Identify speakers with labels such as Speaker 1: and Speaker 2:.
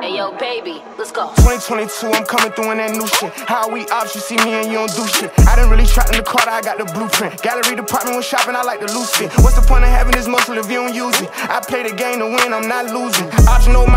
Speaker 1: Hey yo, baby, let's go.
Speaker 2: 2022, I'm coming through in that new shit. How we ops, you see me and you don't do shit. I didn't really trap in the car, I got the blueprint. Gallery department when shopping, I like the loose fit. What's the point of having this muscle if you don't use it? I play the game to win, I'm not losing. Optional. know